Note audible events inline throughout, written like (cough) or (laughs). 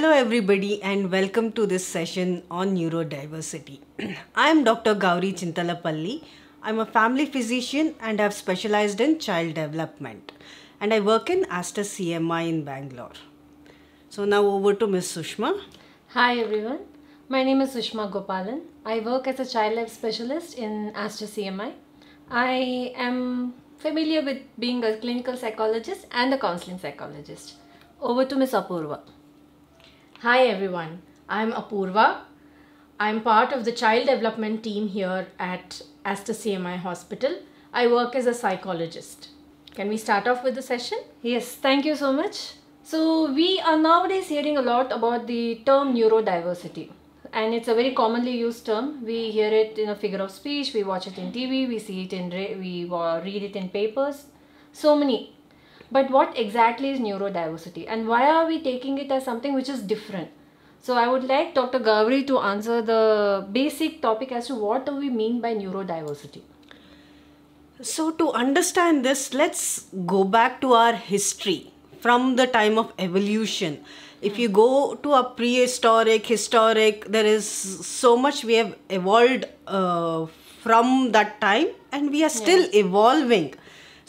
Hello, everybody, and welcome to this session on neurodiversity. (clears throat) I am Dr. Gowri Chinthalapalli. I'm a family physician and I have specialized in child development. And I work in Aster CMI in Bangalore. So, now over to Ms. Sushma. Hi everyone, my name is Sushma Gopalan. I work as a child life specialist in Aster CMI. I am familiar with being a clinical psychologist and a counseling psychologist. Over to Ms. Apoorva. Hi everyone, I'm Apoorva. I'm part of the child development team here at Aster CMI Hospital. I work as a psychologist. Can we start off with the session? Yes, thank you so much. So, we are nowadays hearing a lot about the term neurodiversity, and it's a very commonly used term. We hear it in a figure of speech, we watch it in TV, we see it in we read it in papers, so many. But what exactly is neurodiversity, and why are we taking it as something which is different? So, I would like Dr. Gowri to answer the basic topic as to what do we mean by neurodiversity. So, to understand this, let's go back to our history from the time of evolution. If you go to a prehistoric, historic, there is so much we have evolved uh, from that time, and we are still evolving.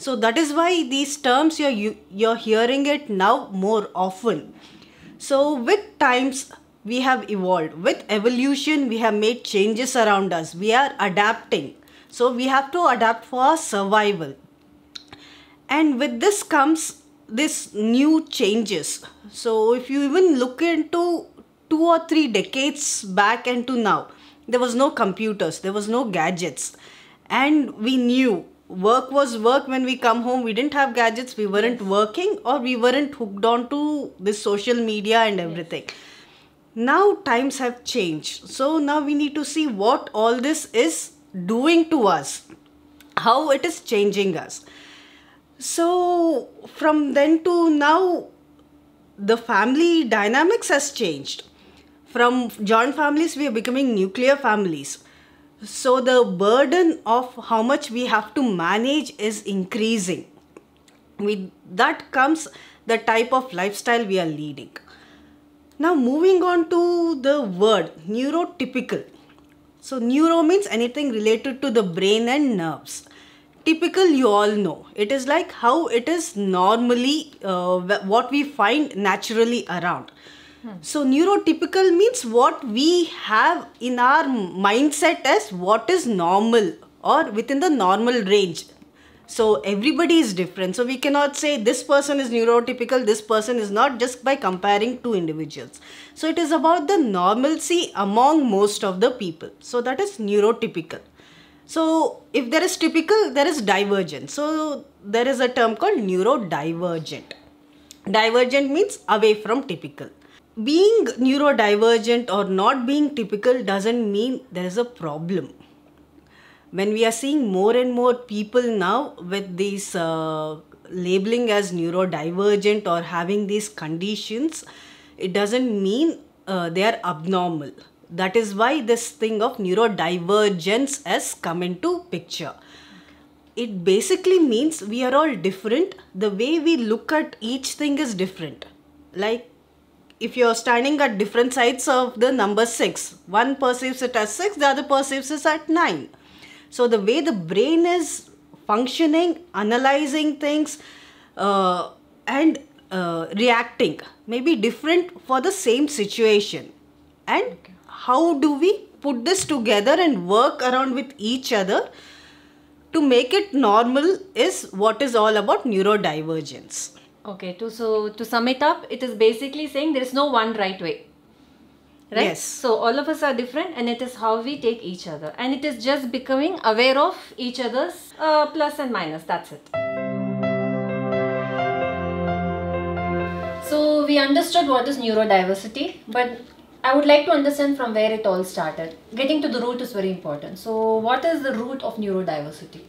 So that is why these terms you're you, you're hearing it now more often. So with times we have evolved. With evolution, we have made changes around us. We are adapting. So we have to adapt for our survival and with this comes this new changes so if you even look into two or three decades back and to now there was no computers there was no gadgets and we knew work was work. When we come home we didn't have gadgets. We weren't working or we weren't hooked on to this social media and everything. Now times have changed. So now we need to see what all this is doing to us how it is changing us. So from then to now the family dynamics has changed. From joint families we are becoming nuclear families so the burden of how much we have to manage is increasing. With that comes the type of lifestyle we are leading. Now moving on to the word neurotypical. So neuro means anything related to the brain and nerves. Typical you all know. It is like how it is normally uh, what we find naturally around so neurotypical means what we have in our mindset as what is normal or within the normal range so everybody is different so we cannot say this person is neurotypical this person is not just by comparing two individuals so it is about the normalcy among most of the people so that is neurotypical so if there is typical, there is divergent. So there is a term called neurodivergent. Divergent means away from typical. Being neurodivergent or not being typical doesn't mean there is a problem. When we are seeing more and more people now with these uh, labeling as neurodivergent or having these conditions, it doesn't mean uh, they are abnormal. That is why this thing of neurodivergence has come into picture. It basically means we are all different. The way we look at each thing is different. Like if you're standing at different sides of the number 6 one perceives it as 6 the other perceives it at 9 so the way the brain is functioning analyzing things uh, and uh, reacting may be different for the same situation. And how do we put this together and work around with each other to make it normal is what is all about neurodivergence Okay, to so to sum it up, it is basically saying there is no one right way. Right? Yes. So all of us are different and it is how we take each other. And it is just becoming aware of each other's uh, plus and minus. That's it. So we understood what is neurodiversity, but I would like to understand from where it all started. Getting to the root is very important. So what is the root of neurodiversity?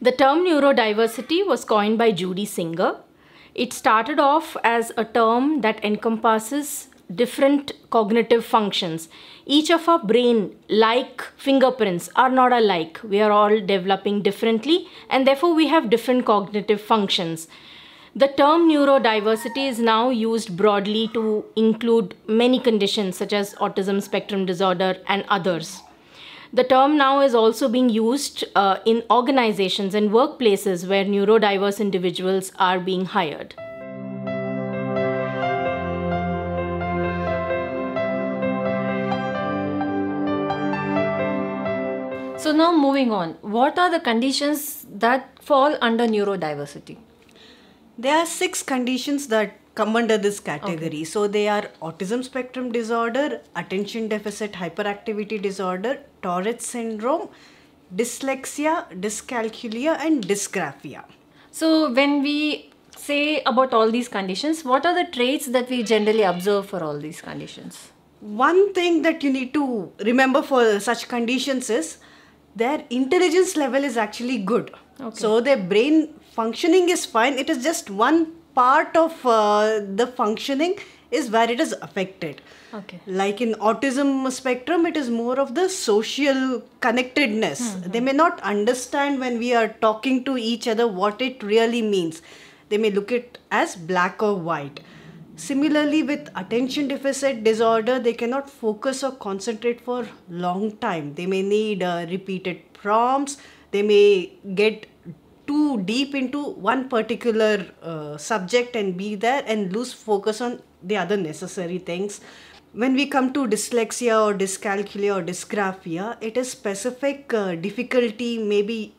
The term neurodiversity was coined by Judy Singer. It started off as a term that encompasses different cognitive functions. Each of our brain, like fingerprints, are not alike. We are all developing differently, and therefore we have different cognitive functions. The term neurodiversity is now used broadly to include many conditions such as autism spectrum disorder and others. The term now is also being used uh, in organizations and workplaces where neurodiverse individuals are being hired. So now moving on, what are the conditions that fall under neurodiversity? There are six conditions that come under this category. So they are autism spectrum disorder, attention deficit hyperactivity disorder, Tourette syndrome, dyslexia, dyscalculia, and dysgraphia. So when we say about all these conditions, what are the traits that we generally observe for all these conditions? One thing that you need to remember for such conditions is their intelligence level is actually good. Okay. So their brain functioning is fine. It is just one part of uh, the functioning is where it is affected. Okay. Like in autism spectrum, it is more of the social connectedness. They may not understand when we are talking to each other what it really means. They may look it as black or white. Similarly, with attention deficit disorder, they cannot focus or concentrate for long time. They may need uh, repeated prompts. They may get too deep into one particular uh, subject and be there and lose focus on the other necessary things. When we come to dyslexia or dyscalculia or dysgraphia, it is specific uh, difficulty. Maybe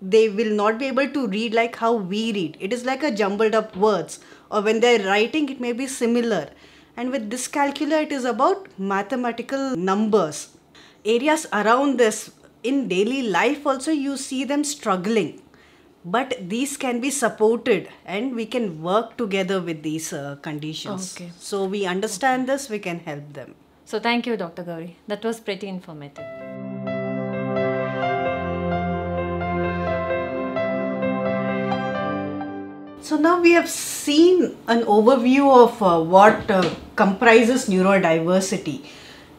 they will not be able to read like how we read. It is like a jumbled up words, or when they're writing, it may be similar. And with dyscalculia, it is about mathematical numbers. Areas around this in daily life also you see them struggling but these can be supported and we can work together with these uh, conditions Okay. so we understand this we can help them So thank you, Dr. Gowri. That was pretty informative. so now we have seen an overview of uh, what uh, comprises neurodiversity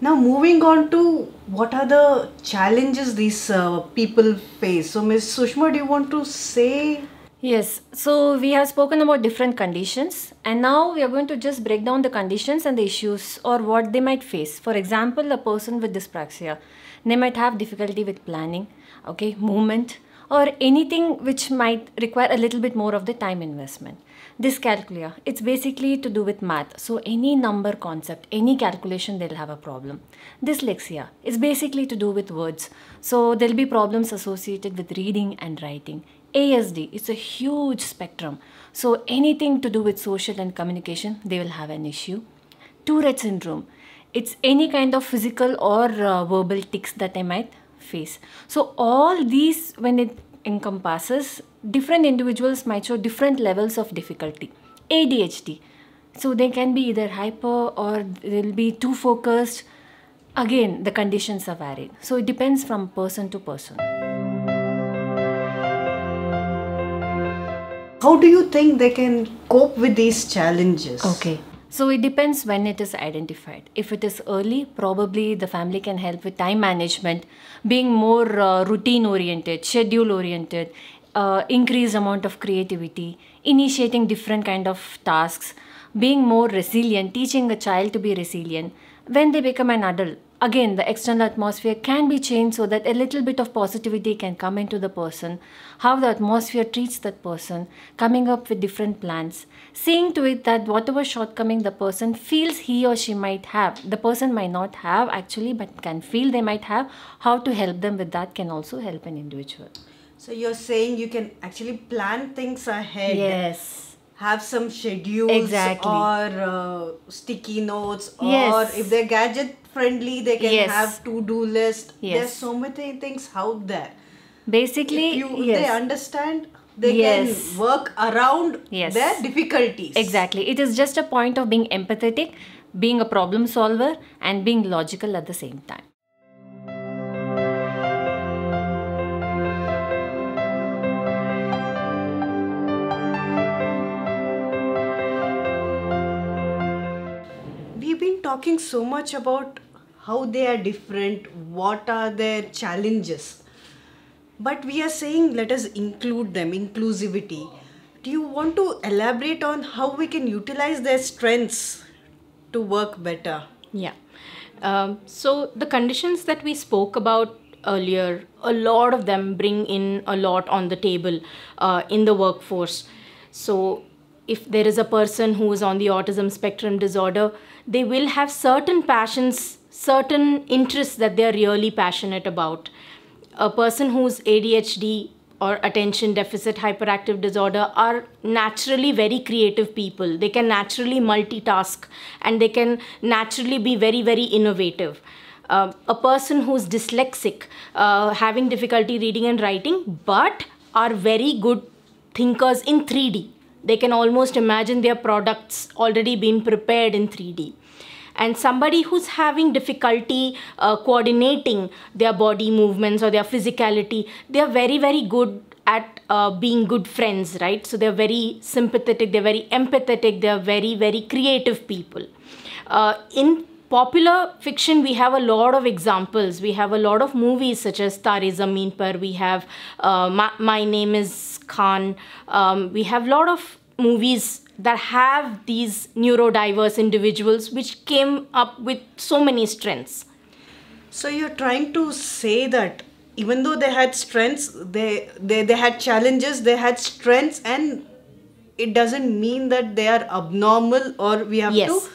now moving on to what are the challenges these uh, people face so ms sushma do you want to say Yes, so we have spoken about different conditions, and now we are going to just break down the conditions and the issues or what they might face. For example, a person with dyspraxia, they might have difficulty with planning, okay, movement, or anything which might require a little bit more of the time investment. Dyscalculia, it's basically to do with math. So, any number concept, any calculation, they'll have a problem. Dyslexia is basically to do with words. So, there'll be problems associated with reading and writing. ASD, it's a huge spectrum. So, anything to do with social and communication, they will have an issue. Tourette syndrome, it's any kind of physical or uh, verbal tics that they might face. So, all these, when it encompasses, different individuals might show different levels of difficulty. ADHD, so they can be either hyper or they'll be too focused. Again, the conditions are varied. So, it depends from person to person. how do you think they can cope with these challenges Okay. So it depends when it is identified. If it is early, probably the family can help with time management, being more uh, routine oriented, schedule oriented, uh, amount of creativity, initiating different kind of tasks, being more resilient, teaching a child to be resilient. When they become an adult, again the external atmosphere can be changed so that a little bit of positivity can come into the person how the atmosphere treats that person coming up with different plans seeing to it that whatever shortcoming the person feels he or she might have the person might not have actually but can feel they might have how to help them with that can also help an individual So you're saying you can actually plan things ahead. yes Have some schedules Exactly. or uh, sticky notes or Yes. if they're gadget friendly they can Yes. have to-do list. Yes. There's so many things out there. basically If you yes they understand they Yes. can work around Yes. their difficulties. Exactly. It is just a point of being empathetic, being a problem solver, and being logical at the same time. We've been talking so much about how they are different, what are their challenges. But we are saying let us include them, inclusivity. do you want to elaborate on how we can utilize their strengths to work better Yeah. Um, so the conditions that we spoke about earlier, a lot of them bring in a lot on the table uh, in the workforce. So if there is a person who is on the autism spectrum disorder, they will have certain passions, certain interests that they are really passionate about. A person who's ADHD or attention deficit hyperactive disorder are naturally very creative people. They can naturally multitask and they can naturally be very, very innovative. Uh, a person who's dyslexic, uh, having difficulty reading and writing, but are very good thinkers in 3D. They can almost imagine their products already being prepared in 3D and somebody who's having difficulty uh, coordinating their body movements or their physicality they are very very good at uh, being good friends right? So they're very sympathetic they're very empathetic they're very very creative people. Uh, in popular fiction we have a lot of examples. We have a lot of movies such as tare zameen par we have uh, my, my name is khan. Um, we have a lot of movies that have these neurodiverse individuals which came up with so many strengths so you're trying to say that even though they had strengths they they, they had challenges they had strengths and it doesn't mean that they are abnormal or we have Yes. to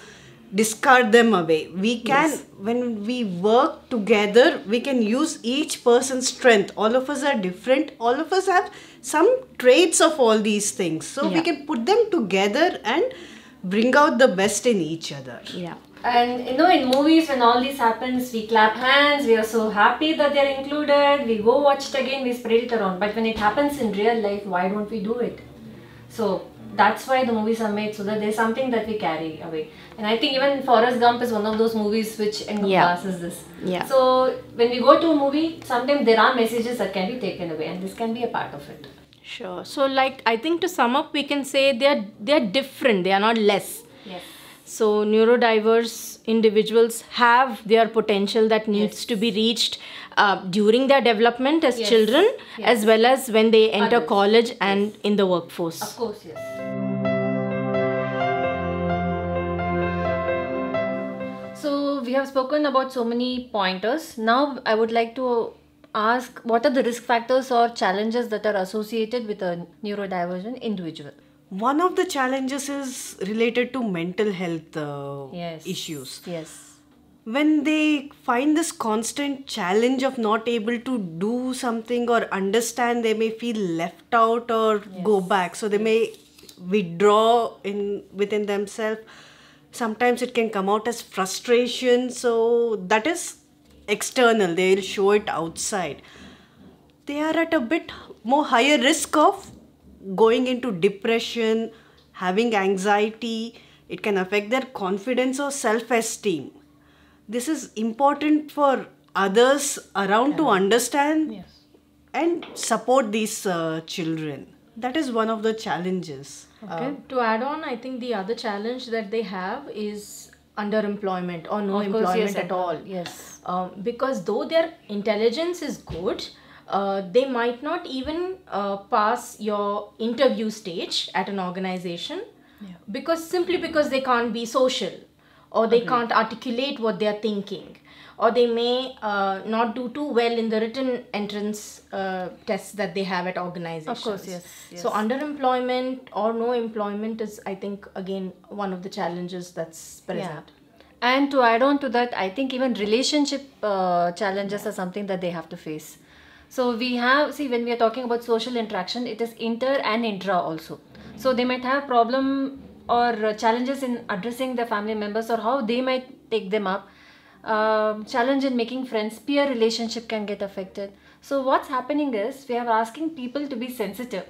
discard them away. We can Yes. when we work together we can use each person's strength. All of us are different. All of us have some traits of all these things. So we can put them together and bring out the best in each other. Yeah. And you know, in movies, when all this happens, we clap hands, we are so happy that they're included, we go watch it again, we spread it around. But when it happens in real life, why don't we do it? So that's why the movies are made so that there's something that we carry away. And I think even Forrest Gump is one of those movies which encompasses this. Yeah. So when we go to a movie, sometimes there are messages that can be taken away, and this can be a part of it. sure so like i think to sum up we can say they're they're different they are not less Yes. so neurodiverse individuals have their potential that needs to be reached uh, during their development as Yes. children Yes. as well as when they enter Adults. college and in the workforce Of course, yes. Have spoken about so many pointers. Now I would like to ask what are the risk factors or challenges that are associated with a neurodivergent individual? one of the challenges is related to mental health uh, Yes. issues Yes. when they find this constant challenge of not able to do something or understand they may feel left out or go back so they may withdraw in within themselves sometimes it can come out as frustration so that is external they'll show it outside they are at a bit more higher risk of going into depression, having anxiety. It can affect their confidence or self esteem. This is important for others around to understand Yes. and support these uh, children. That is one of the challenges. Okay. to add on, I think the other challenge that they have is underemployment or no Of course, employment yes, at all. Yes. Um, because though their intelligence is good, uh, they might not even uh, pass your interview stage at an organization because simply because they can't be social or they can't articulate what they are thinking or they may uh, not do too well in the written entrance uh, tests that they have at organizations. Of course, yes, yes. So underemployment or no employment is, I think, again one of the challenges that's present. Yeah. And to add on to that, I think even relationship uh, challenges are something that they have to face. So we have see when we are talking about social interaction, it is inter and intra also. So they might have problem or uh, challenges in addressing their family members or how they might take them up. Um, challenge in making friends, peer relationship can get affected. So what's happening is we are asking people to be sensitive.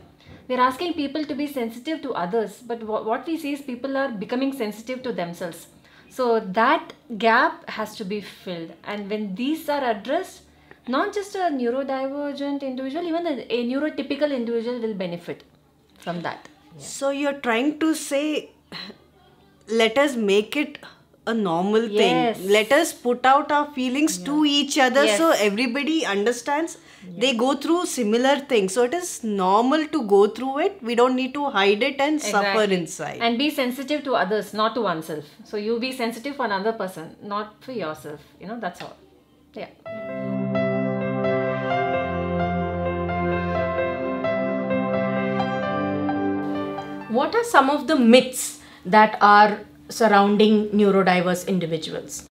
We're asking people to be sensitive to others, but wha- what we see is people are becoming sensitive to themselves. So that gap has to be filled, and when these are addressed, not just a neurodivergent individual, even a, a neurotypical individual will benefit from that. So you're trying to say, let us make it a normal Yes. thing. Let us put out our feelings to each other so everybody understands they go through similar things. So it is normal to go through it. We don't need to hide it and suffer inside. And be sensitive to others, not to oneself. So you be sensitive for another person, not for yourself. You know, that's all. Yeah. What are some of the myths that are surrounding neurodiverse individuals?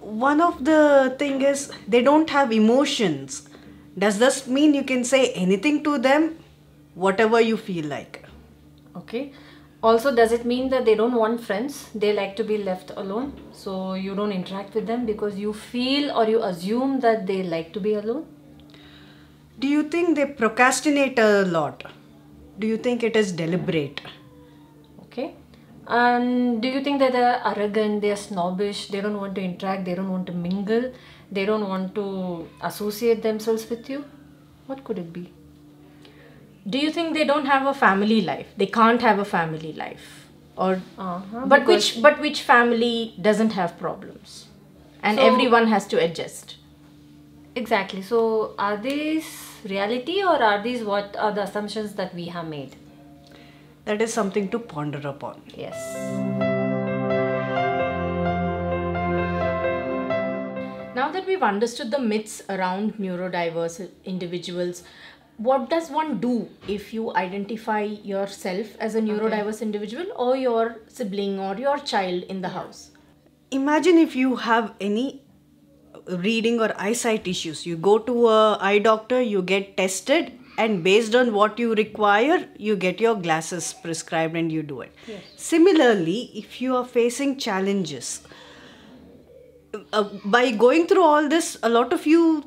One of the thing is they don't have emotions. Does this mean you can say anything to them? Whatever you feel like. Okay. Also, does it mean that they don't want friends? They like to be left alone. So you don't interact with them because you feel or you assume that they like to be alone? Do you think they procrastinate a lot? Do you think it is deliberate? Okay. And do you think that they're arrogant, they're snobbish, they don't want to interact, they don't want to mingle, they don't want to associate themselves with you? What could it be? Do you think they don't have a family life? They can't have a family life, or Uh-huh, but which but which family doesn't have problems, and So- everyone has to adjust. Exactly. So are these reality or are these what are the assumptions that we have made? That is something to ponder upon. Yes. Now that we've understood the myths around neurodiverse individuals, what does one do if you identify yourself as a neurodiverse individual or your sibling or your child in the house? Imagine if you have any reading or eyesight issues. You go to a eye doctor, you get tested, and based on what you require, you get your glasses prescribed and you do it. Similarly, if you are facing challenges, uh, by going through all this, a lot of you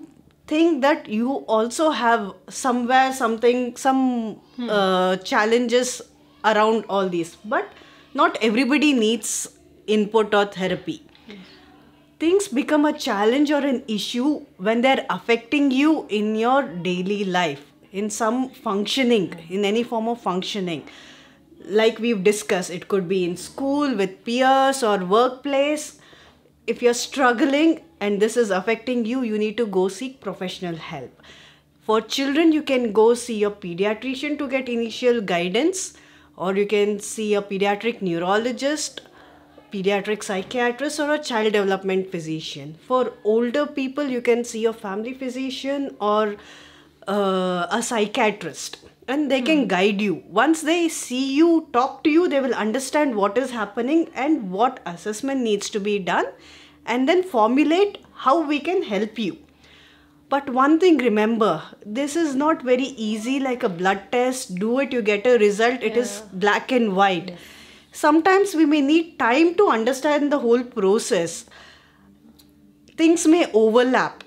think that you also have somewhere something, some uh, challenges around all these. But not everybody needs input or therapy. Things become a challenge or an issue when they're affecting you in your daily life, in some functioning, in any form of functioning. Like we've discussed it could be in school with peers or workplace. If you're struggling and this is affecting you you need to go seek professional help. For children you can go see a pediatrician to get initial guidance or you can see a pediatric neurologist pediatric psychiatrist or a child development physician. For older people you can see a family physician or uh, a psychiatrist and they can guide you. Once they see you talk to you they will understand what is happening and what assessment needs to be done and then formulate how we can help you. But one thing remember this is not very easy like a blood test do it you get a result it is black and white sometimes we may need time to understand the whole process. Things may overlap.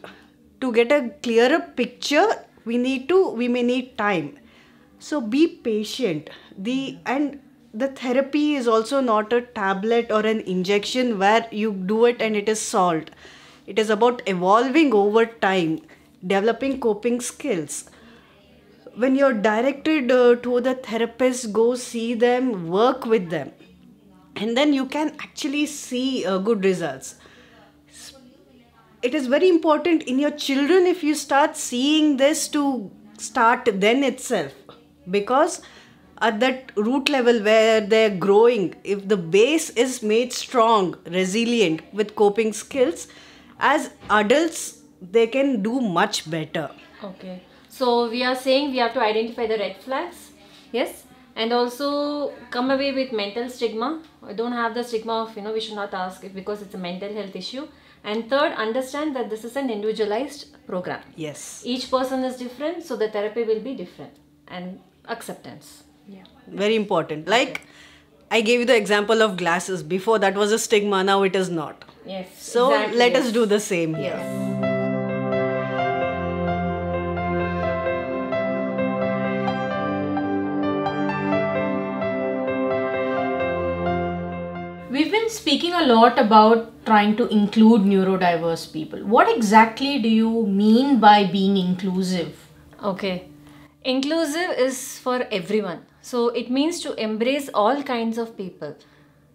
To get a clearer picture we need to we may need time. So be patient. The and the therapy is also not a tablet or an injection where you do it and it is solved. It is about evolving over time developing coping skills. When you're directed uh, to the therapist go see them work with them and then you can actually see uh, good results it is very important in your children if you start seeing this to start then itself because at that root level where they're growing if the base is made strong resilient with coping skills as adults they can do much better Okay. So we are saying we have to identify the red flags. Yes. And also come away with mental stigma. Don't have the stigma of, you know, we should not ask it because it's a mental health issue. And third, understand that this is an individualized program. yes Each person is different, so the therapy will be different. And acceptance. Yeah. Very important like i gave you the example of glasses before that was a stigma now it is not Yes. so exactly, let yes. us do the same here Yes. Speaking a lot about trying to include neurodiverse people. What exactly do you mean by being inclusive? Okay. Inclusive is for everyone. So it means to embrace all kinds of people.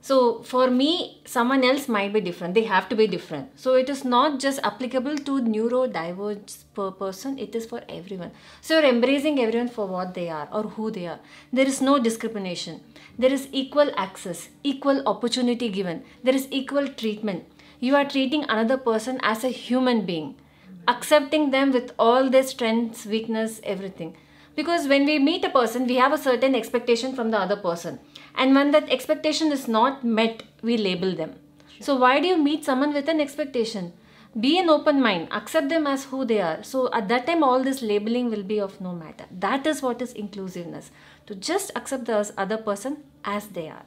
So for me someone else might be different. They have to be different. So it is not just applicable to neurodiverse per person. It is for everyone. So you're embracing everyone for what they are or who they are. There is no discrimination. There is equal access equal opportunity given. There is equal treatment. You are treating another person as a human being accepting them with all their strengths weakness everything. Because when we meet a person we have a certain expectation from the other person and when that expectation is not met we label them. So why do you meet someone with an expectation? Be an open mind. Accept them as who they are. So at that time all this labeling will be of no matter. That is what is inclusiveness. To just accept the other person as they are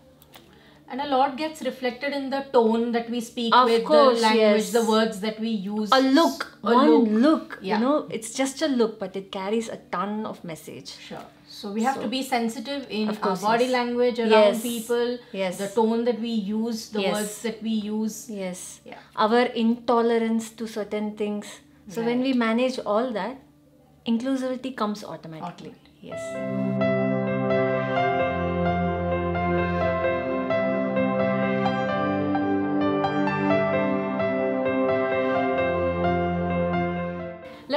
and a lot gets reflected in the tone that we speak Of with course, the language yes. the words that we use a look A one look. look, Yeah. you know it's just a look but it carries a ton of message Sure. So we have to be sensitive in Of our body yes. language around Yes. people, Yes. the tone that we use, the words that we use. yes Yeah. our intolerance to certain things so when we manage all that inclusivity comes automatically yes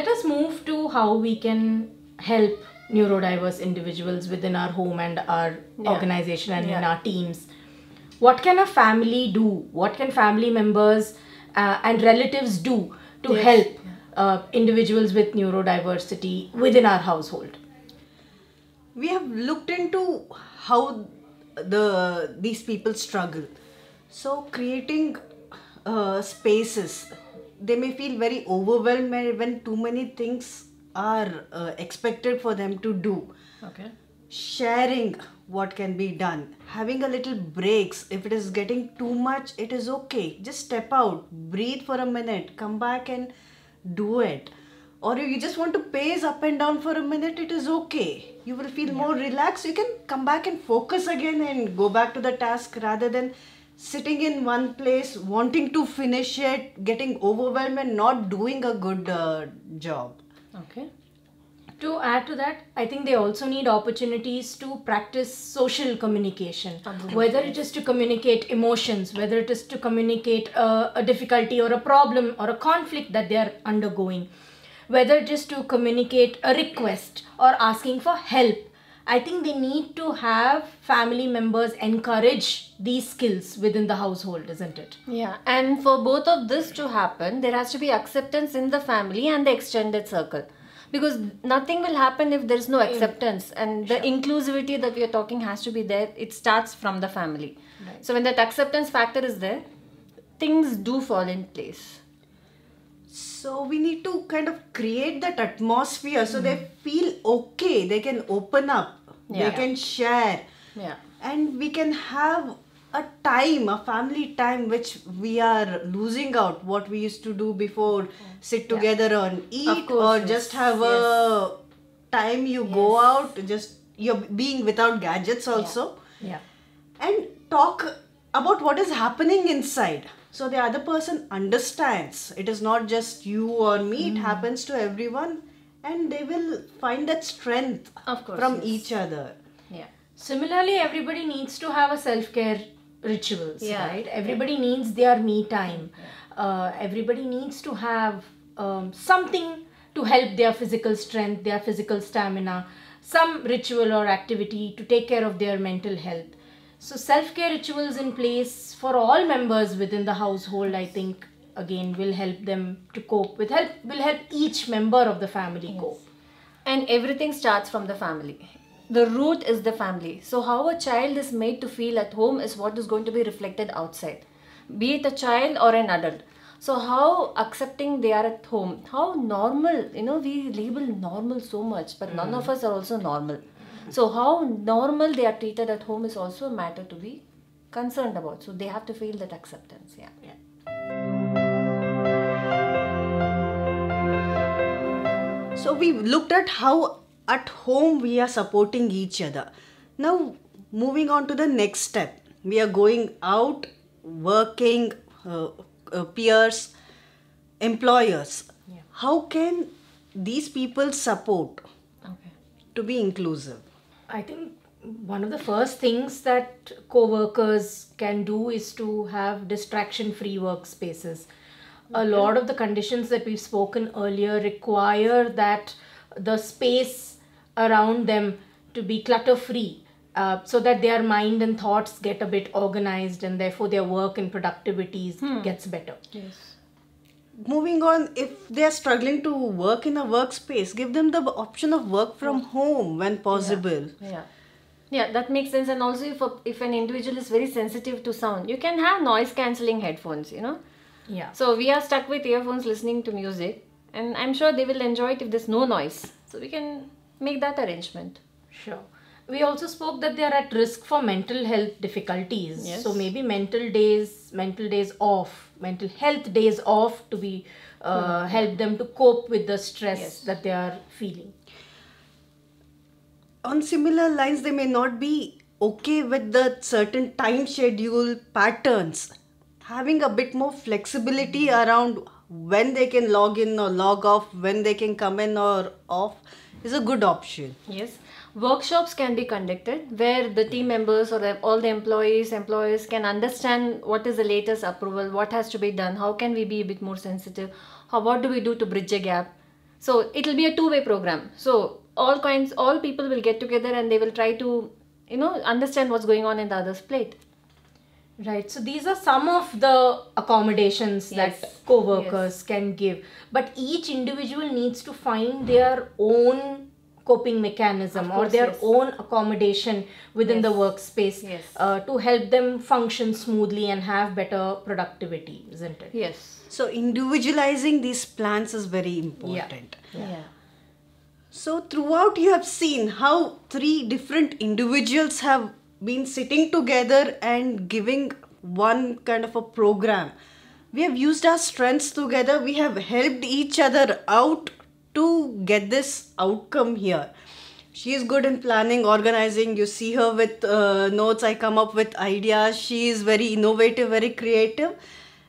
Let us move to how we can help neurodiverse individuals within our home and our organization and in our teams. What can a family do? What can family members uh, and relatives do to help uh, individuals with neurodiversity within our household? we have looked into how the these people struggle so creating uh, spaces they may feel very overwhelmed when- too many things are uh, expected for them to do. Okay. sharing what can be done. Having a little breaks. If it is getting too much it is okay. Just step out. Breathe for a minute. Come back and do it. Or if you just want to pace up and down for a minute it is okay. You will feel more relaxed. You can come back and focus again and go back to the task rather than sitting in one place wanting to finish it getting overwhelmed and not doing a good uh, job Okay. To add to that, I think they also need opportunities to practice social communication. Whether it is to communicate emotions, whether it is to communicate uh, a difficulty or a problem or a conflict that they are undergoing, whether it is to communicate a request or asking for help. I think they need to have family members encourage these skills within the household, isn't it? yeah and for both of this to happen there has to be acceptance in the family and the extended circle. Because nothing will happen if there is no acceptance and the inclusivity that we are talking has to be there. It starts from the family. Right. so when that acceptance factor is there things do fall in place So we need to kind of create that atmosphere so they mm-hmm. feel okay, they can open up, Yeah. they can share, yeah. And we can have a time, a family time, which we are losing out. What we used to do before, mm. sit together and eat, or just have a time you go out, just you're being without gadgets also. Yeah. and talk about what is happening inside so the other person understands it is not just you or me Mm. it happens to everyone and they will find that strength Of course, from yes. each other yeah Similarly, everybody needs to have a self care rituals, Yeah. right? Everybody needs their me time. Uh, everybody needs to have um, something to help their physical strength, their physical stamina, some ritual or activity to take care of their mental health. So, self care rituals in place for all members within the household, I think, again, will help them to cope with help, will help each member of the family cope. and everything starts from the family. The root is the family. So how a child is made to feel at home is what is going to be reflected outside be it a child or an adult. So how accepting they are at home how normal you know we label normal so much but none mm-hmm. of us are also normal so how normal they are treated at home is also a matter to be concerned about. So they have to feel that acceptance yeah. Yeah. so we looked at how at home we are supporting each other. Now moving on to the next step. We are going out working uh, uh, peers employers. How can these people support okay. to be inclusive I think one of the first things that co-workers can do is to have distraction-free workspaces. A lot of the conditions that we've spoken earlier require that the space around them to be clutter-free. Uh, so that their mind and thoughts get a bit organized and therefore their work and productivity gets better Yes. Moving on if they are struggling to work in a workspace give them the option of work from home when possible Yeah. Yeah, that makes sense. And also, if, a, if an individual is very sensitive to sound, you can have noise cancelling headphones, you know. yeah So we are stuck with earphones listening to music, and I'm sure they will enjoy it if there's no noise. So we can make that arrangement. Sure. We also spoke that they are at risk for mental health difficulties. Yes. So maybe mental days, mental days off, mental health days off to be uh, help them to cope with the stress Yes. that they are feeling. on similar lines they may not be okay with the certain time schedule patterns having a bit more flexibility around when they can log in or log off when they can come in or off is a good option Yes. Workshops can be conducted where the team members or the, all the employees, employers can understand what is the latest approval, what has to be done, how can we be a bit more sensitive, how what do we do to bridge a gap. So it will be a two-way program. So all kinds, all people will get together and they will try to, you know, understand what's going on in the other's plate. Right. So these are some of the accommodations Yes. that co-workers can give. But each individual needs to find their own coping mechanism Of or their yes. own accommodation within the workspace Yes. uh, to help them function smoothly and have better productivity, isn't it? Yes. so individualizing these plans is very important Yeah. Yeah. So, throughout, you have seen how three different individuals have been sitting together and giving one kind of a program. We have used our strengths together, we have helped each other out to get this outcome here. She is good in planning, organizing. You see her with uh, notes. I come up with ideas. She is very innovative, very creative.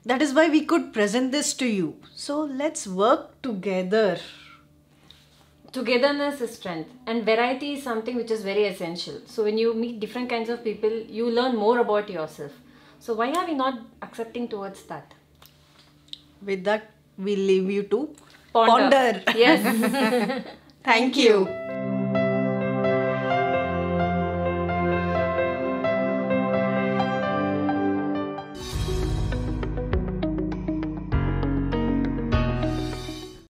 That is why we could present this to you. So, let's work together. Togetherness is strength and variety is something which is very essential so when you meet different kinds of people you learn more about yourself so why are we not accepting towards that With that, we leave you to Ponder. ponder. yes (laughs) Thank you.